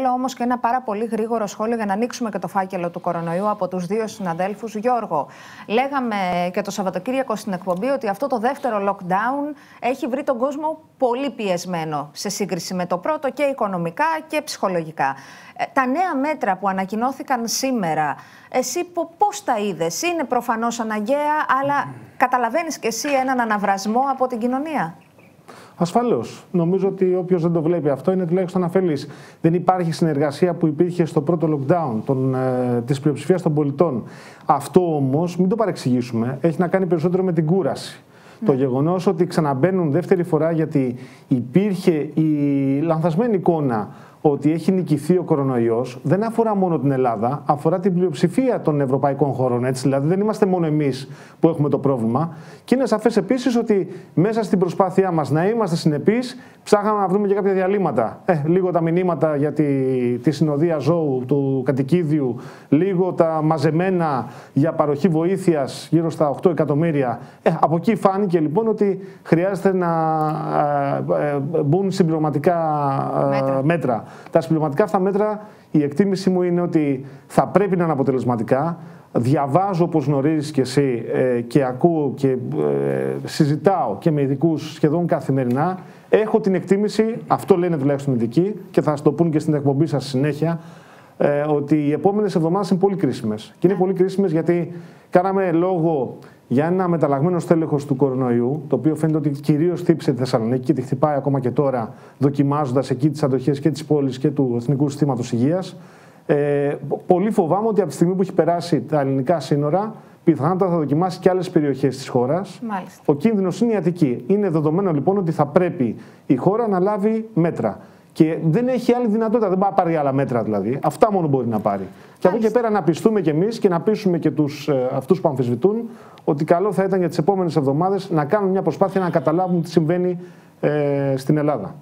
Θέλω όμως και ένα πάρα πολύ γρήγορο σχόλιο για να ανοίξουμε και το φάκελο του κορονοϊού από τους δύο συναδέλφους. Γιώργο, λέγαμε και το Σαββατοκύριακο στην εκπομπή ότι αυτό το δεύτερο lockdown έχει βρει τον κόσμο πολύ πιεσμένο σε σύγκριση με το πρώτο και οικονομικά και ψυχολογικά. Ε, τα νέα μέτρα που ανακοινώθηκαν σήμερα, εσύ πώς τα είδες, είναι προφανώς αναγκαία, αλλά καταλαβαίνεις και εσύ έναν αναβρασμό από την κοινωνία; Ασφαλώς. Νομίζω ότι όποιος δεν το βλέπει αυτό είναι τουλάχιστον αφελής. Δεν υπάρχει συνεργασία που υπήρχε στο πρώτο lockdown ε, της πλειοψηφίας των πολιτών. Αυτό όμως, μην το παρεξηγήσουμε, έχει να κάνει περισσότερο με την κούραση. Το ναι. γεγονός ότι ξαναμπαίνουν δεύτερη φορά γιατί υπήρχε η λανθασμένη εικόνα ότι έχει νικηθεί ο κορονοϊός δεν αφορά μόνο την Ελλάδα, αφορά την πλειοψηφία των ευρωπαϊκών χωρών. Έτσι. Δηλαδή, δεν είμαστε μόνο εμείς που έχουμε το πρόβλημα. Και είναι σαφές επίσης ότι μέσα στην προσπάθειά μας να είμαστε συνεπείς, ψάχναμε να βρούμε και κάποια διαλύματα. Ε, λίγο τα μηνύματα για τη, τη συνοδεία ζώου του κατοικίδιου, λίγο τα μαζεμένα για παροχή βοήθειας γύρω στα 8 εκατομμύρια. Ε, από εκεί φάνηκε λοιπόν ότι χρειάζεται να ε, ε, μπουν συμπληρωματικά μέτρα. μέτρα. Τα συμπληρωματικά αυτά μέτρα, η εκτίμηση μου είναι ότι θα πρέπει να είναι αποτελεσματικά. Διαβάζω όπως γνωρίζεις και εσύ ε, και ακούω και ε, συζητάω και με ειδικούς σχεδόν καθημερινά. Έχω την εκτίμηση, αυτό λένε τουλάχιστον οι ειδικοί και θα σας το πούν και στην εκπομπή σας συνέχεια, ε, ότι οι επόμενες εβδομάδες είναι πολύ κρίσιμες. Και είναι πολύ κρίσιμες γιατί κάναμε λόγο για ένα μεταλλαγμένο στέλεχος του κορονοϊού, το οποίο φαίνεται ότι κυρίως χτύπησε τη Θεσσαλονίκη και τη χτυπάει ακόμα και τώρα, δοκιμάζοντας εκεί τις αντοχές και της πόλης και του Εθνικού Συστήματος Υγείας. Ε, πολύ φοβάμαι ότι από τη στιγμή που έχει περάσει τα ελληνικά σύνορα, πιθανότατα θα δοκιμάσει και άλλες περιοχές της χώρας. Ο κίνδυνος είναι η Αττική. Είναι δεδομένο λοιπόν ότι θα πρέπει η χώρα να λάβει μέτρα. Και δεν έχει άλλη δυνατότητα, δεν πάει να πάρει άλλα μέτρα δηλαδή. Αυτά μόνο μπορεί να πάρει. Και από εκεί και πέρα να πιστούμε κι εμείς και να πείσουμε και τους, ε, αυτούς που αμφισβητούν ότι καλό θα ήταν για τις επόμενες εβδομάδες να κάνουν μια προσπάθεια να καταλάβουν τι συμβαίνει ε, στην Ελλάδα.